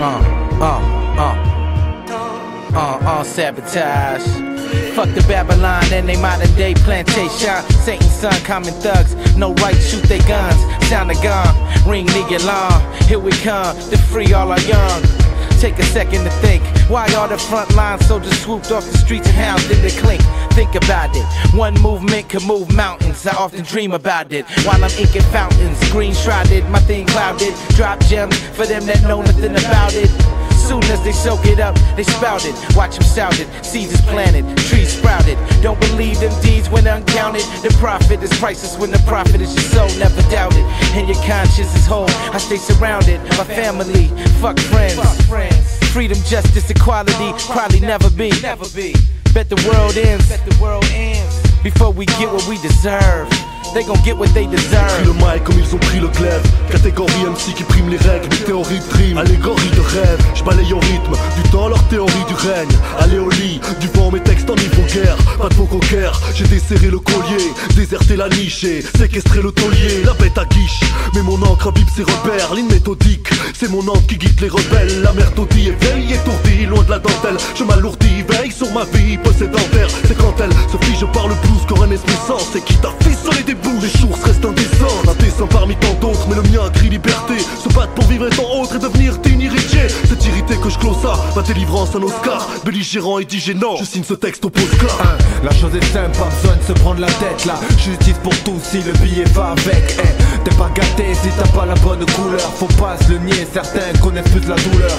Uh, uh, uh, uh, uh, sabotage. Fuck the Babylon and they modern day plantation. Satan's son, common thugs, no right, shoot they guns. Sound the gun, ring nigga long. Here we come to free all our young. Take a second to think. Why all the front frontline soldiers swooped off the streets and hounded the clink? Think about it. One movement could move mountains. I often dream about it. While I'm inking fountains, green shrouded, my thing clouded. Drop gems for them that know nothing about it. Soon as they soak it up, they spout it. Watch them sound it. Seeds is planted, trees sprouted. Don't believe them deeds when uncounted. The profit is priceless when the profit is your soul. Never doubt it. And your conscience is whole. I stay surrounded by family. Fuck friends. Freedom, justice, equality. Probably never be. Never be. Bet the world ends. Bet the world ends. Before we get what we deserve. They gon' get what they deserve. le mic comme ils ont pris le glaive. Catégorie MC qui prime les règles Mes théories de dream, allégorie de rêve Je balaye au rythme du temps leur théorie du règne. Aller au lit, du vent mes textes en niveau guerre. Pas de faux coquère, j'ai desserré le collier. Déserté la niche et séquestré le taulier. La bête à guiche, mais mon encre imbibe ses repères. Ligne méthodique, c'est mon encre qui guide les rebelles. La mère taudie éveille étourdie, loin de la dentelle. Je m'alourdis, veille sur ma vie possédentaire C'est quand elle se fige par le blues qu'aura un esprit sens Et qui t'a ficelé des bouts, je close ça, ma délivrance un Oscar Belligérant et digénant, je signe ce texte au postcard Hein, La chose est simple, pas besoin de se prendre la tête là. Justice pour tous si le billet va avec. Eh, T'es pas gâté si t'as pas la bonne couleur. Faut pas se le nier, certains connaissent plus la douleur.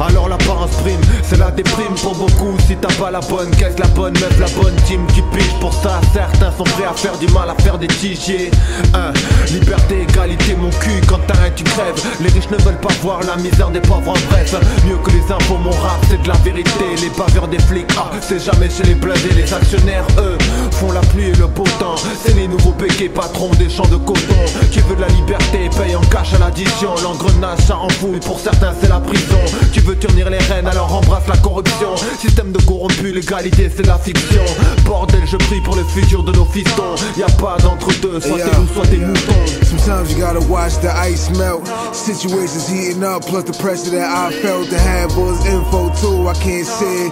Alors l'apparence prime, c'est la déprime pour beaucoup. Si t'as pas la bonne caisse, la bonne meuf, la bonne team qui pige Pour ça certains sont prêts à faire du mal, à faire des tigiers. Hein, Liberté, égalité, mon cul, quand un tu crèves. Les riches ne veulent pas voir la misère des pauvres en bref. Mieux que les infos, mon rap c'est de la vérité Les bavures des flics, ah, c'est jamais chez les blindés Les actionnaires, eux, font la pluie et le beau temps. C'est les nouveaux péqués, patrons des champs de coton. Qui veut de la liberté, paye en cash à l'addition. L'engrenage, ça en fout, pour certains c'est la prison. Tu veux tenir les rênes, alors embrasse la corruption. Système de corrompu, l'égalité c'est la fiction. Bordel, je prie pour le futur de nos fistons. Y a pas d'entre-deux, soit t'es loup, soit t'es mouton. Sometimes you gotta watch the ice melt. Situations heating up, plus the pressure that I felt to have was info too. I can't say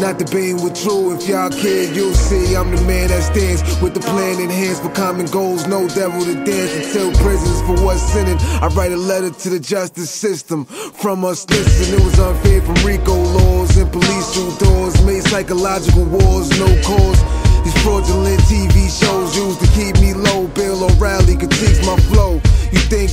Not not being with true. If y'all care, you'll see I'm the man that stands with the plan in hands for common goals. No devil to dance until prisons for what's sinning. I write a letter to the justice system from us. Listen, it was unfair from RICO laws and police through doors. Made psychological wars, no cause. These fraudulent TV shows used to keep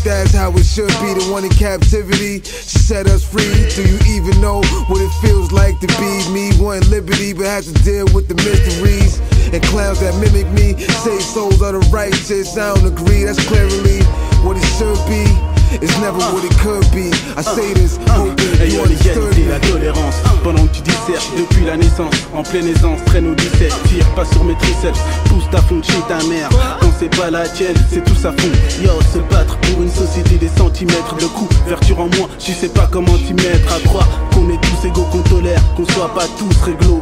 that's how it should be? The one in captivity, she set us free. Do you even know what it feels like to be me? Wanting liberty, but have to deal with the mysteries and clowns that mimic me. Say souls are the righteous. I don't agree. That's clearly what it should be. It's never what it could be. I say this, you yo, understood l'égalité, la tolérance. Pendant que tu dissertes depuis la naissance En pleine aisance, traîne au 17 Tire pas sur mes triceps Pousse ta fonte chez ta mère. Quand c'est pas la tienne, c'est tout ça fond Yo, se battre pour une société des centimètres de couverture en moins Tu sais pas comment t'y mettre. À croire qu'on est tous égaux, qu'on tolère Qu'on soit pas tous réglo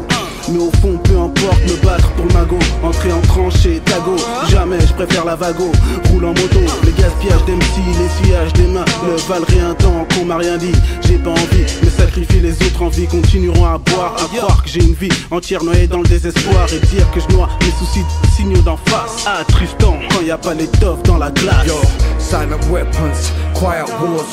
mais au fond, peu importe, me battre pour ma go. Entrer en tranchée, tago. Jamais, je préfère la vago Roule en moto, les gaspillages d'MC L'essuyage des mains ne valent rien tant qu'on m'a rien dit. J'ai pas envie, mais sacrifier les autres en vie. Continueront à boire, à croire que j'ai une vie entière noyée dans le désespoir Et dire que je noie mes soucis de signaux d'en face. Ah Tristan, quand y a pas l'étoffe dans la glace Yo, silent weapons, quiet wars,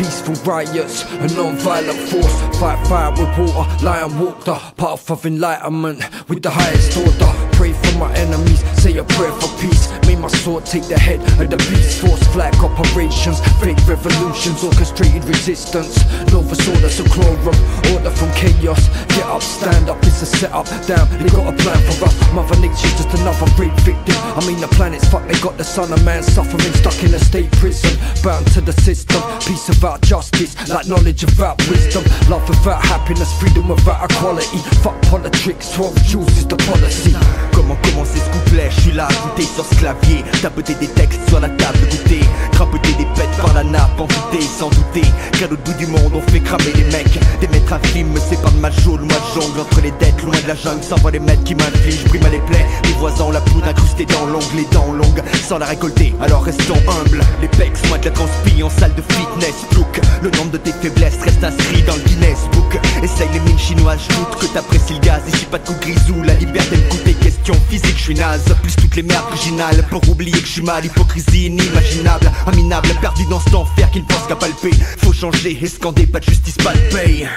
peaceful riots, a non-violent force. Fight fire with water, lion walk the path of enlightenment with the highest order. Pray for my enemies, say a prayer for peace. May my sword take the head of the beast. Force flag operations, fake revolutions, orchestrated resistance. Novus order, seclorum, order from chaos. Up, stand up, it's a setup. Down, they got a plan for us. Mother Nature's just another rape victim. I mean, the planet's fucked, they got the son of man suffering, stuck in a state prison. Bound to the system, peace without justice, like knowledge without wisdom. Love without happiness, freedom without equality. Fuck politics, 12 jewels is the policy. Comment commencer ce couplet Je suis là, goûter sur ce clavier Tapoter des textes sur la table, goûter Crapoter des pètes par la nappe, envoûter sans douter Qu'à l'autre bout du monde on fait cramer les mecs Des maîtres à film me séparent de ma jaune, moi jongle entre les dettes Loin de la jungle, sans voir les mecs qui m'infligent. Brime à les plaies, les voisins la poudre incrustée dans l'ongle Les dents longues, sans la récolter, alors restons humbles Les pecs, moi de la transpi en salle de fitness. Plouc, le nombre de tes faiblesses reste inscrit dans le Guinness Book. Essaye les mines chinoises, je que t'apprécies le gaz. Ici pas de coup grisou, la liberté me coûte des questions physiques, je suis naze. Plus toutes les merdes originales pour oublier que je suis mal. Hypocrisie inimaginable, minable Perdu dans cet enfer qui ne pense qu'à palper. Faut changer et scander, pas de justice, pas de paye